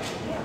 Yeah.